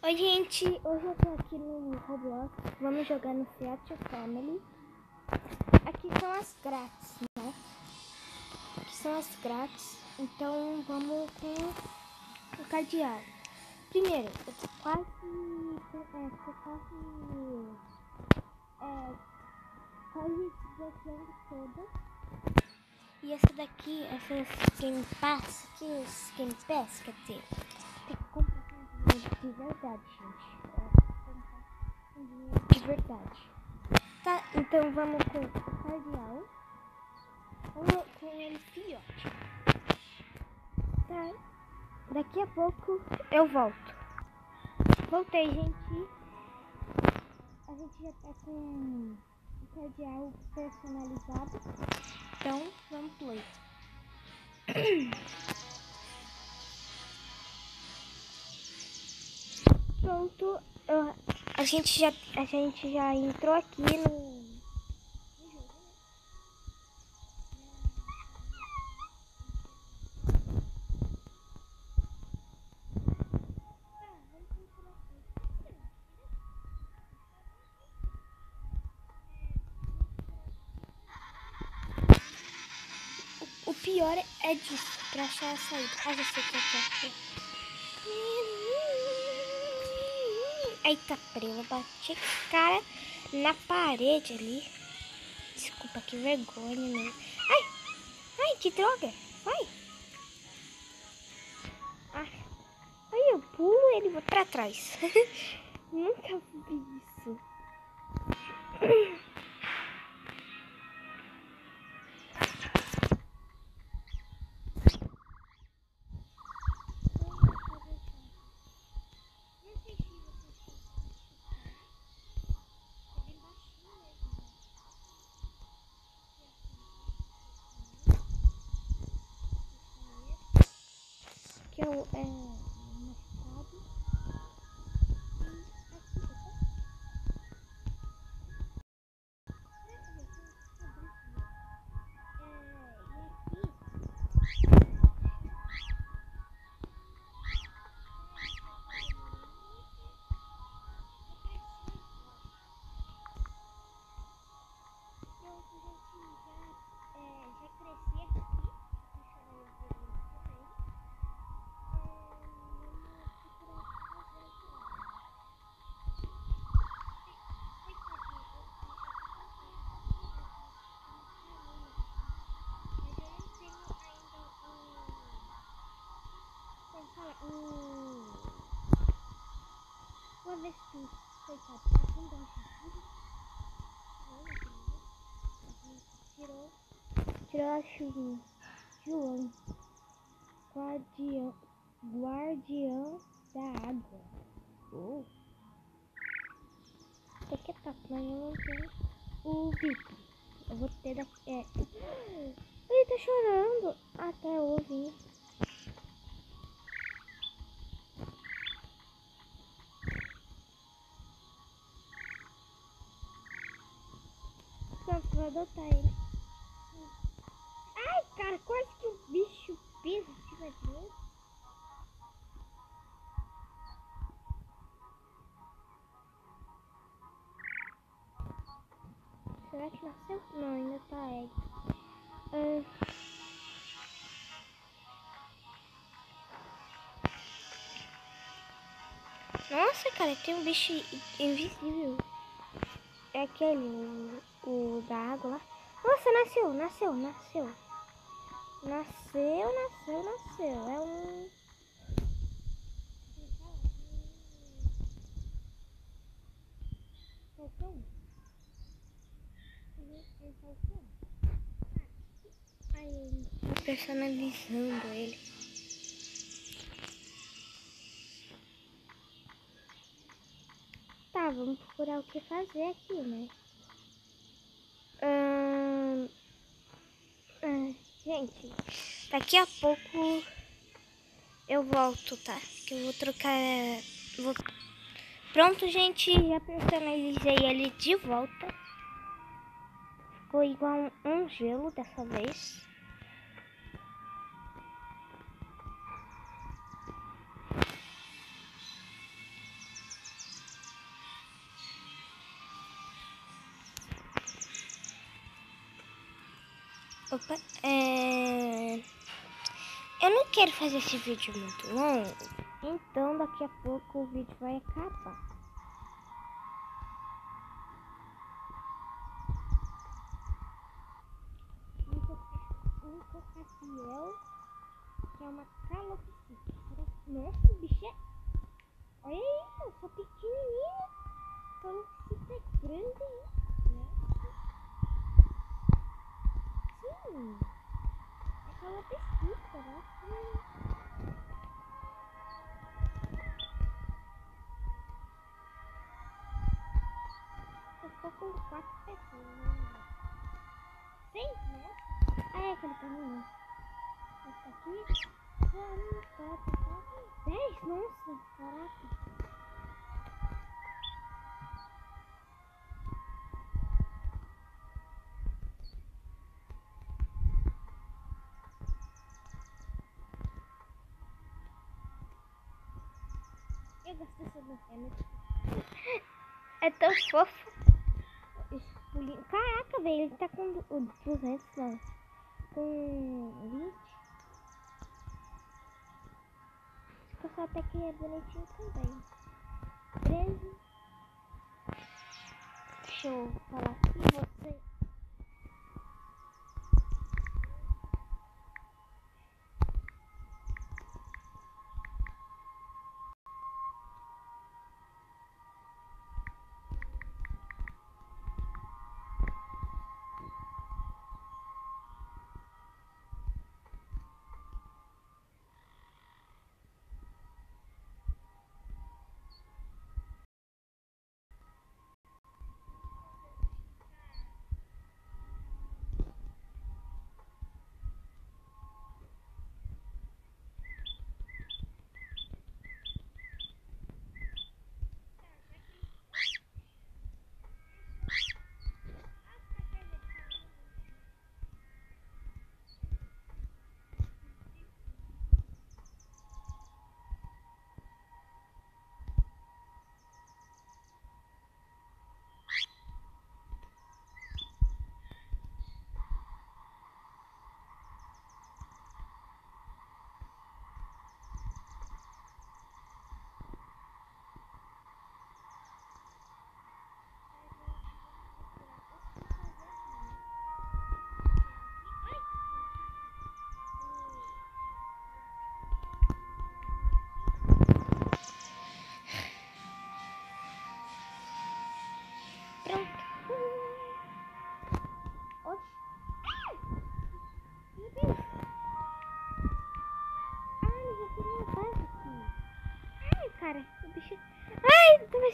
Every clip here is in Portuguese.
Oi, gente. Hoje eu tô aqui no Roblox. Vamos jogar no Fiat Family. Aqui são as grátis, né? Aqui são as grátis. Então, vamos com o cardeal. Primeiro, eu tô quase... É, tô quase... É, quase desbloqueando toda. E essa daqui, essa Game Pass, aqui, Game Pass, quer dizer, tem que comprar de verdade, gente. de verdade. Tá, então vamos com o cardeal. Vamos com ele filhote. Tá. Daqui a pouco eu volto. Voltei, gente. A gente já tá com o cardeal personalizado. Então, vamos play. pronto. Uh, a gente já a gente já entrou aqui no O pior é disso, pra achar a saída. Ah, já sei que é. Eita, prima, bati cara na parede ali. Desculpa, que vergonha, meu. Ai, ai, que droga. Vai. Ai, aí eu pulo ele vai pra trás. Nunca vi isso. que é o Vou ver se coitado, tá com dó, Tirou, tirou a chuvinha. João, guardião, guardião da água. Oh. Isso aqui é top, mas eu não tenho o bico. Eu vou ter daqui. É. Ele tá chorando. Ah, tá, eu ouvi. Pronto, vou adotar ele. Ai, cara, quase que o bicho pisa em cima de mim. Será que nasceu? Não, ainda tá egg. Ah. Nossa, cara, tem um bicho invisível. É aquele, o, da água lá. Nossa, nasceu, nasceu, nasceu. Nasceu, nasceu, nasceu. É um. Aí, personalizando ele. Tá, vamos procurar o que fazer aqui, né? Hum... Ah, gente, daqui a pouco eu volto, tá? Que eu vou trocar. Vou... Pronto, gente, já personalizei ele de volta. Ficou igual um, gelo dessa vez. Opa, é... Eu não quero fazer esse vídeo muito longo, então daqui a pouco o vídeo vai acabar. Nicocaciel, que é uma calopsita. Nossa, bicho é... Olha isso, eu sou pequenininho. Calopsita é grande, hein? Sim. É calopsita, né? Eu tô com quatro pessoas. Seis, né? Ah, é aquele caminho. Esse aqui. Um, quatro, quatro. Dez? Nossa, caraca. É tão fofo. Caraca, velho. Ele tá com o 200, não. Com 20. Esse pessoal até que é bonitinho também. 13. Deixa eu falar aqui.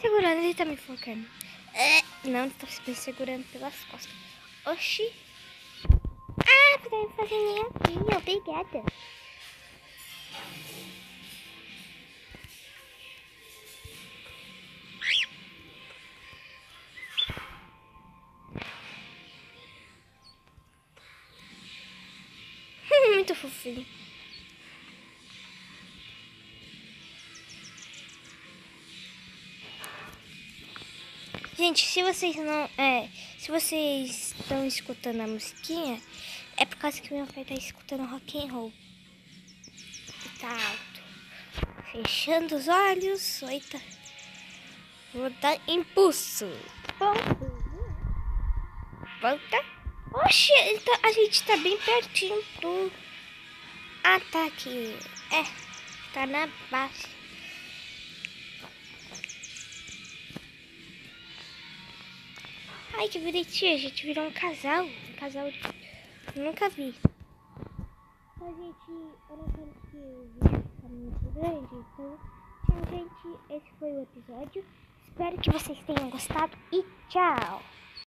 Segurando, ele tá me focando. É, não, ele tá me segurando pelas costas. Oxi. Ah, tá me fazendo aqui, obrigada. Gente, se vocês não. É, se vocês estão escutando a musiquinha, é por causa que meu pai tá escutando rock and roll. E tá alto. Fechando os olhos. Eita. Vou dar impulso. Volta. Volta. Oxe, tá, a gente tá bem pertinho do... Ah, aqui. É, tá na base. Ai, que bonitinho. A gente virou um casal. Um casal de... Nunca vi. Então, gente, eu não quero que o vídeo fique muito grande. Então, tchau, gente. Esse foi o episódio. Espero que vocês tenham gostado e tchau.